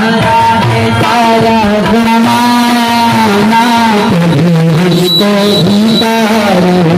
Thank you.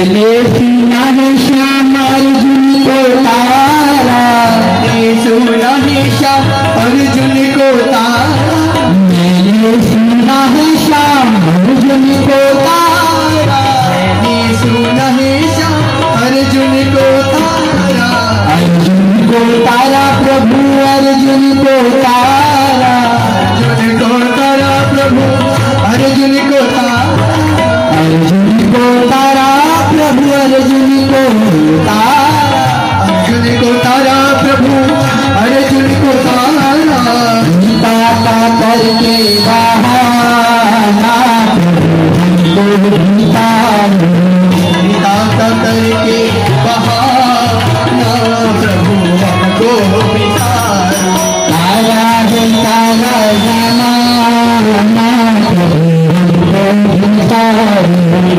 चले सिया श्याम अर्जुन को तारा सुना श्याम अर्जुन को तारा अर्जुन को तारा को तारा प्रभु अर्जुन को तारा तारा करके बहाना को प्रभु तारा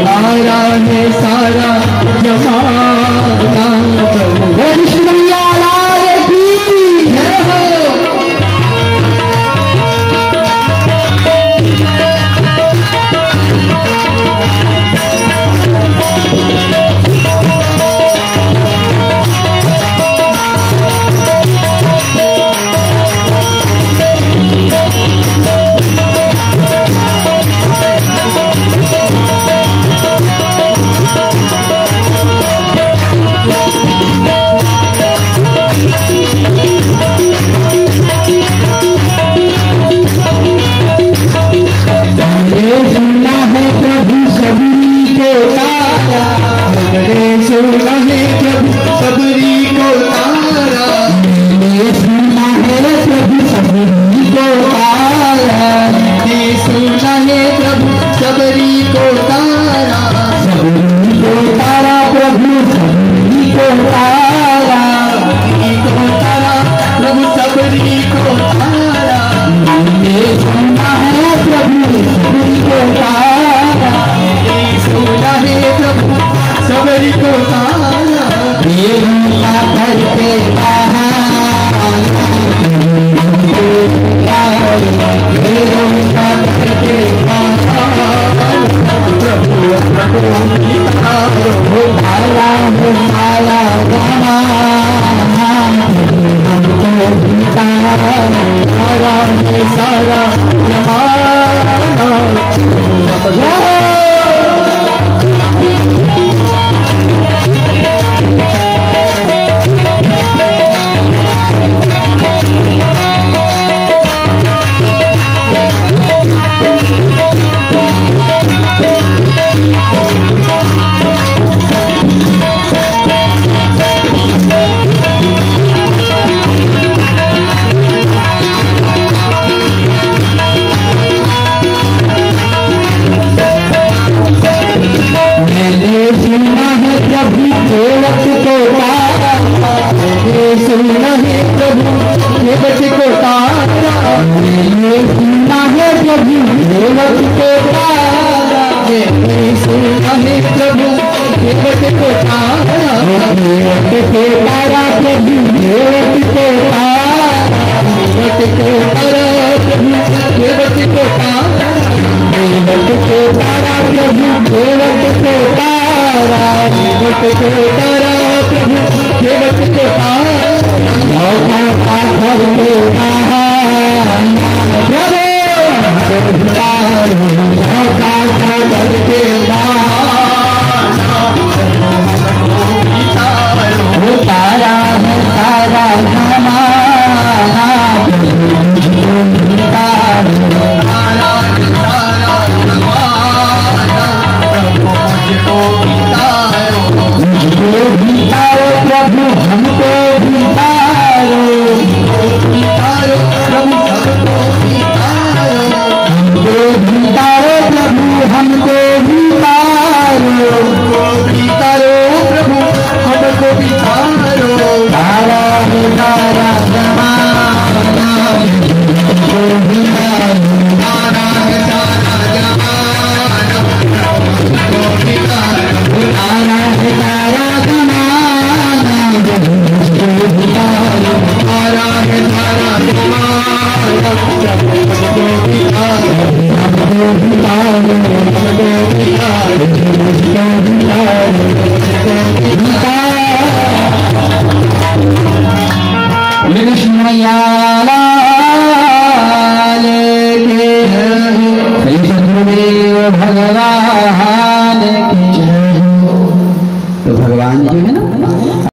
तारा Mama. मेरी को ये रूपा प्रभु को तारा मैंने सुना है प्रभु देवत को तारा मैंने सुना है प्रभु देवत को तारा देवत को तारा प्रभु देवत को तारा देवत को तारा प्रभु देवत को तारा देवत को तारा प्रभु देवत को तारा देवत को तारा प्रभु देवत को तारा तारा तारा जमाना हमको